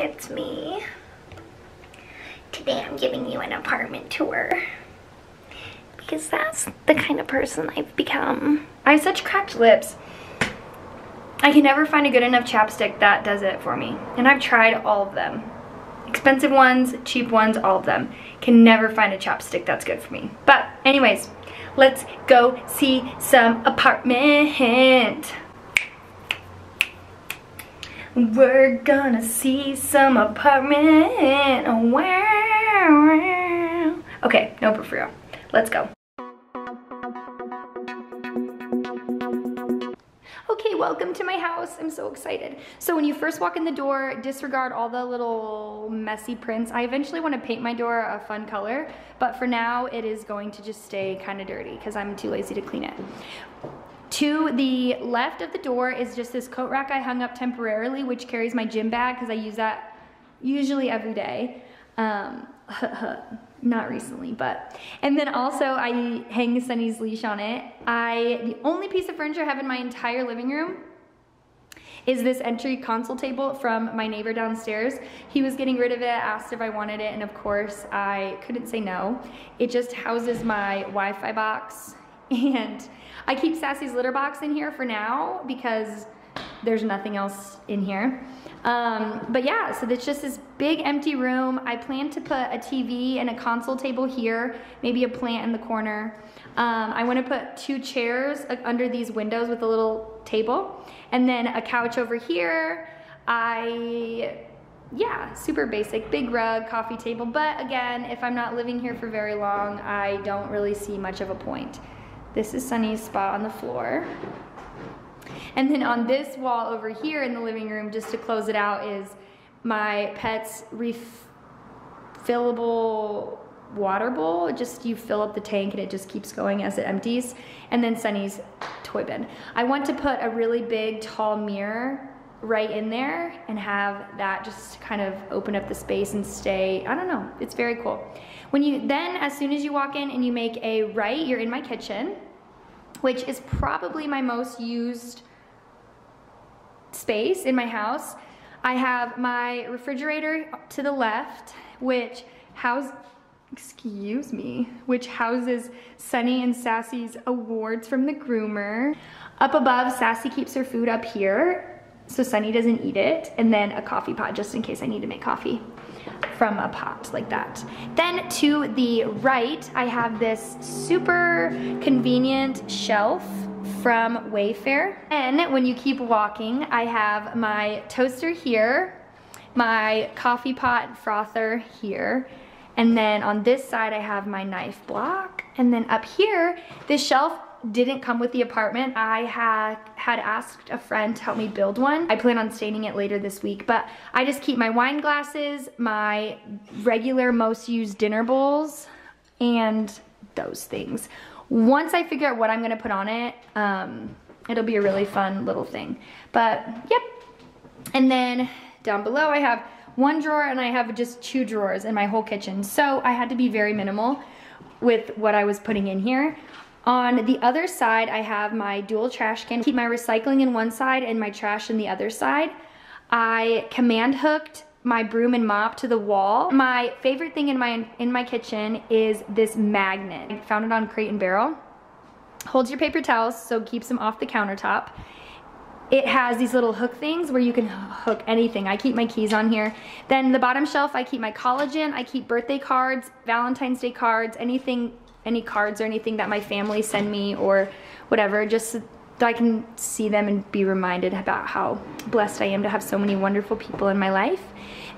it's me. Today I'm giving you an apartment tour. Because that's the kind of person I've become. I have such cracked lips. I can never find a good enough chapstick that does it for me. And I've tried all of them. Expensive ones, cheap ones, all of them. Can never find a chapstick that's good for me. But anyways, let's go see some apartment. We're gonna see some apartment. Okay, no for real. Let's go. Okay, welcome to my house. I'm so excited. So when you first walk in the door, disregard all the little messy prints. I eventually want to paint my door a fun color, but for now it is going to just stay kind of dirty because I'm too lazy to clean it. To the left of the door is just this coat rack I hung up temporarily, which carries my gym bag because I use that usually every day. Um, not recently, but. And then also I hang Sunny's leash on it. I, the only piece of furniture I have in my entire living room is this entry console table from my neighbor downstairs. He was getting rid of it, asked if I wanted it, and of course I couldn't say no. It just houses my Wi-Fi box and I keep Sassy's litter box in here for now because there's nothing else in here. Um, but yeah, so it's just this big empty room. I plan to put a TV and a console table here, maybe a plant in the corner. Um, I want to put two chairs under these windows with a little table and then a couch over here. I, yeah, super basic, big rug, coffee table. But again, if I'm not living here for very long, I don't really see much of a point. This is Sunny's spot on the floor. And then on this wall over here in the living room, just to close it out, is my pet's refillable water bowl. Just you fill up the tank and it just keeps going as it empties. And then Sunny's toy bin. I want to put a really big tall mirror right in there and have that just kind of open up the space and stay, I don't know, it's very cool. When you then, as soon as you walk in and you make a right, you're in my kitchen, which is probably my most used space in my house. I have my refrigerator to the left, which house, excuse me, which houses Sunny and Sassy's awards from the groomer. Up above, Sassy keeps her food up here, so Sunny doesn't eat it, and then a coffee pot just in case I need to make coffee from a pot like that. Then to the right, I have this super convenient shelf from Wayfair. And when you keep walking, I have my toaster here, my coffee pot frother here, and then on this side I have my knife block. And then up here, this shelf didn't come with the apartment. I had, had asked a friend to help me build one. I plan on staining it later this week, but I just keep my wine glasses, my regular most used dinner bowls, and those things. Once I figure out what I'm gonna put on it, um, it'll be a really fun little thing. But yep, and then down below I have one drawer and I have just two drawers in my whole kitchen. So I had to be very minimal with what I was putting in here. On the other side, I have my dual trash can. Keep my recycling in one side and my trash in the other side. I command hooked my broom and mop to the wall. My favorite thing in my in my kitchen is this magnet. I found it on Crate and Barrel. Holds your paper towels, so keeps them off the countertop. It has these little hook things where you can hook anything. I keep my keys on here. Then the bottom shelf, I keep my collagen, I keep birthday cards, Valentine's Day cards, anything, any cards or anything that my family send me or whatever, just I can see them and be reminded about how blessed I am to have so many wonderful people in my life.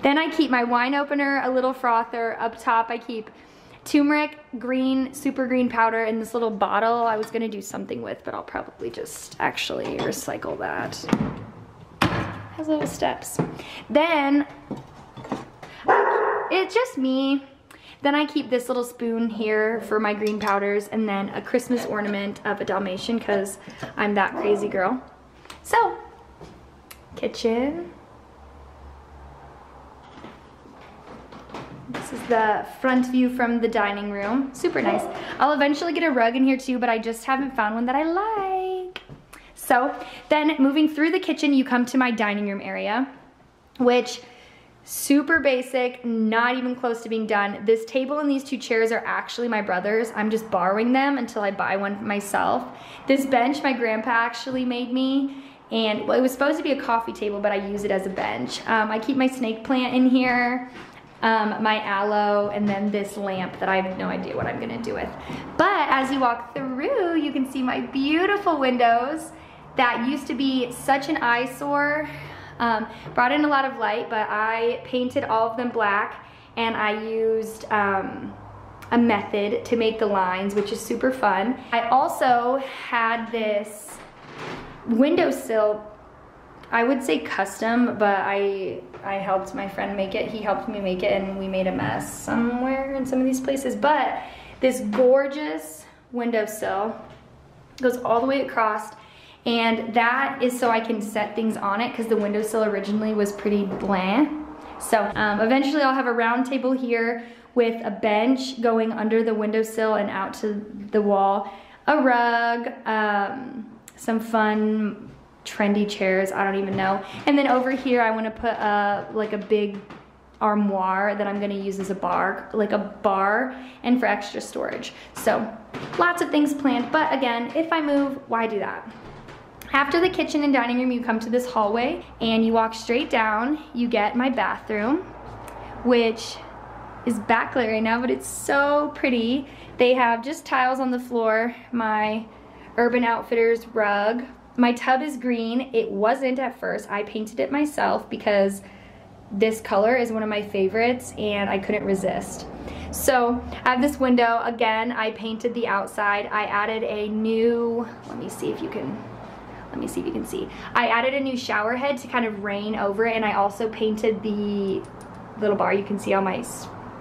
Then I keep my wine opener, a little frother. Up top I keep turmeric green, super green powder in this little bottle I was gonna do something with, but I'll probably just actually recycle that. Has little steps. Then, it's just me. Then I keep this little spoon here for my green powders and then a Christmas ornament of a Dalmatian because I'm that crazy girl. So, kitchen. This is the front view from the dining room. Super nice. I'll eventually get a rug in here too, but I just haven't found one that I like. So then moving through the kitchen, you come to my dining room area, which Super basic, not even close to being done. This table and these two chairs are actually my brother's. I'm just borrowing them until I buy one myself. This bench my grandpa actually made me and well, it was supposed to be a coffee table, but I use it as a bench. Um, I keep my snake plant in here, um, my aloe, and then this lamp that I have no idea what I'm gonna do with. But as you walk through, you can see my beautiful windows that used to be such an eyesore um, brought in a lot of light, but I painted all of them black and I used um, a method to make the lines, which is super fun. I also had this windowsill, I would say custom, but I, I helped my friend make it. He helped me make it and we made a mess somewhere in some of these places. But this gorgeous windowsill goes all the way across and that is so I can set things on it because the windowsill originally was pretty bland. So um, eventually I'll have a round table here with a bench going under the windowsill and out to the wall, a rug, um, some fun trendy chairs, I don't even know. And then over here I wanna put a, like a big armoire that I'm gonna use as a bar, like a bar and for extra storage. So lots of things planned, but again, if I move, why do that? After the kitchen and dining room, you come to this hallway and you walk straight down. You get my bathroom, which is backlit right now, but it's so pretty. They have just tiles on the floor, my Urban Outfitters rug. My tub is green. It wasn't at first. I painted it myself because this color is one of my favorites and I couldn't resist. So I have this window. Again, I painted the outside. I added a new, let me see if you can let me see if you can see. I added a new shower head to kind of rain over it and I also painted the little bar. You can see all my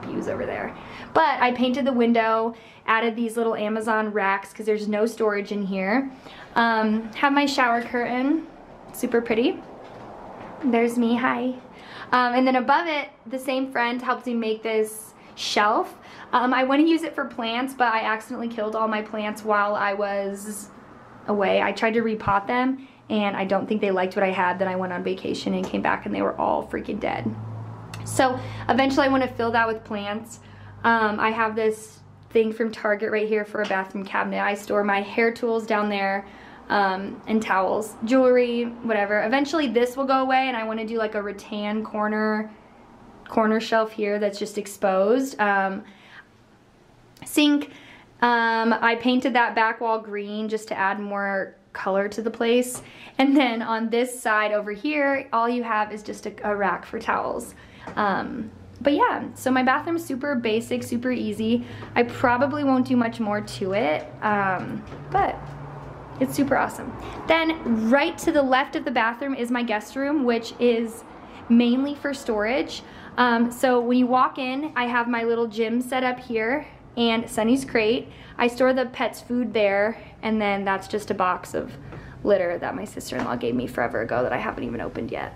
spews over there. But I painted the window, added these little Amazon racks because there's no storage in here. Um, have my shower curtain, super pretty. There's me, hi. Um, and then above it, the same friend helped me make this shelf. Um, I want to use it for plants, but I accidentally killed all my plants while I was away. I tried to repot them and I don't think they liked what I had. Then I went on vacation and came back and they were all freaking dead. So eventually I want to fill that with plants. Um, I have this thing from Target right here for a bathroom cabinet. I store my hair tools down there um, and towels, jewelry, whatever. Eventually this will go away and I want to do like a rattan corner corner shelf here that's just exposed. Um, sink, um, I painted that back wall green just to add more color to the place. And then on this side over here, all you have is just a, a rack for towels. Um, but yeah, so my bathroom's super basic, super easy. I probably won't do much more to it, um, but it's super awesome. Then right to the left of the bathroom is my guest room, which is mainly for storage. Um, so when you walk in, I have my little gym set up here and Sunny's crate. I store the pet's food there, and then that's just a box of litter that my sister-in-law gave me forever ago that I haven't even opened yet.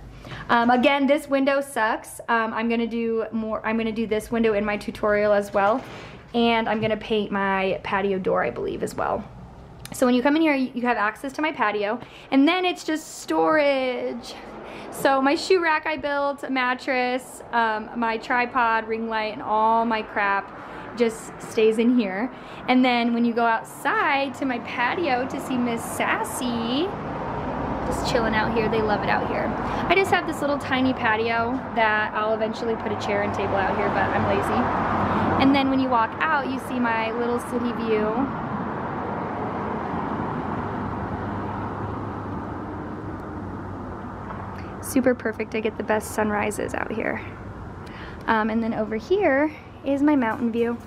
Um, again, this window sucks. Um, I'm gonna do more, I'm gonna do this window in my tutorial as well. And I'm gonna paint my patio door, I believe, as well. So when you come in here, you have access to my patio, and then it's just storage. So my shoe rack I built, a mattress, um, my tripod, ring light, and all my crap just stays in here. And then when you go outside to my patio to see Miss Sassy, just chilling out here. They love it out here. I just have this little tiny patio that I'll eventually put a chair and table out here, but I'm lazy. And then when you walk out, you see my little city view. Super perfect. I get the best sunrises out here. Um, and then over here is my mountain view.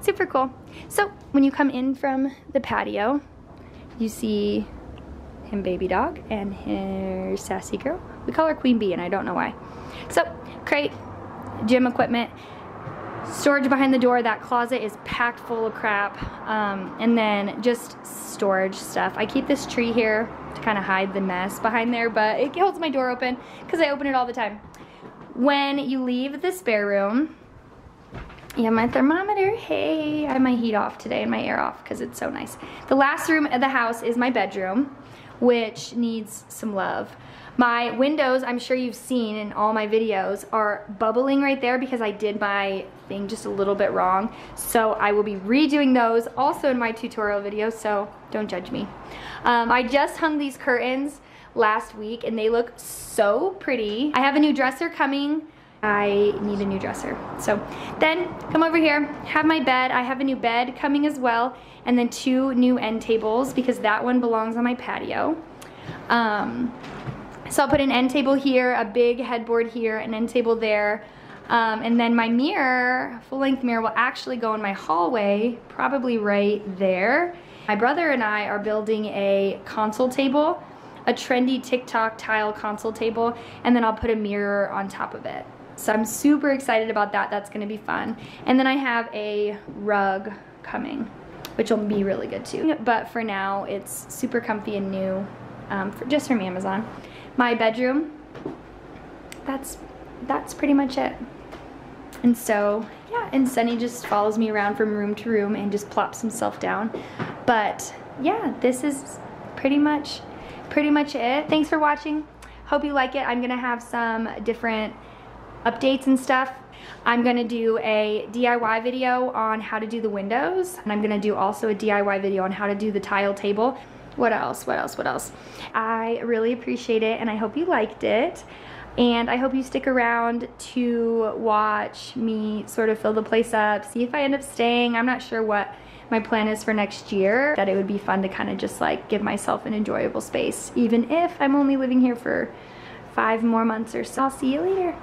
Super cool. So when you come in from the patio, you see him baby dog and her sassy girl. We call her Queen Bee and I don't know why. So crate, gym equipment, storage behind the door. That closet is packed full of crap. Um, and then just storage stuff. I keep this tree here to kind of hide the mess behind there, but it holds my door open because I open it all the time. When you leave the spare room, yeah, my thermometer. Hey, I have my heat off today and my air off because it's so nice. The last room of the house is my bedroom, which needs some love. My windows, I'm sure you've seen in all my videos, are bubbling right there because I did my thing just a little bit wrong. So I will be redoing those also in my tutorial video, so don't judge me. Um, I just hung these curtains last week and they look so pretty. I have a new dresser coming. I need a new dresser. So then come over here, have my bed. I have a new bed coming as well and then two new end tables because that one belongs on my patio. Um, so I'll put an end table here, a big headboard here, an end table there. Um, and then my mirror, full length mirror, will actually go in my hallway, probably right there. My brother and I are building a console table, a trendy TikTok tile console table, and then I'll put a mirror on top of it. So I'm super excited about that. That's gonna be fun. And then I have a rug coming, which will be really good too. But for now, it's super comfy and new, um, for, just from Amazon my bedroom, that's, that's pretty much it. And so, yeah, and Sunny just follows me around from room to room and just plops himself down. But yeah, this is pretty much, pretty much it. Thanks for watching. Hope you like it. I'm gonna have some different updates and stuff. I'm gonna do a DIY video on how to do the windows, and I'm gonna do also a DIY video on how to do the tile table. What else? What else? What else? I really appreciate it and I hope you liked it. And I hope you stick around to watch me sort of fill the place up, see if I end up staying. I'm not sure what my plan is for next year, that it would be fun to kind of just like give myself an enjoyable space, even if I'm only living here for five more months or so. I'll see you later.